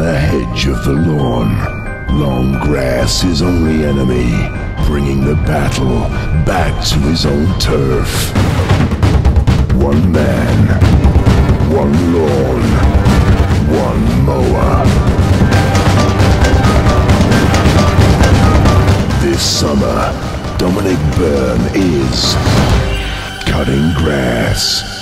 the hedge of the lawn. Long grass his only enemy, bringing the battle back to his own turf. One man, one lawn, one mower. This summer, Dominic Byrne is cutting grass.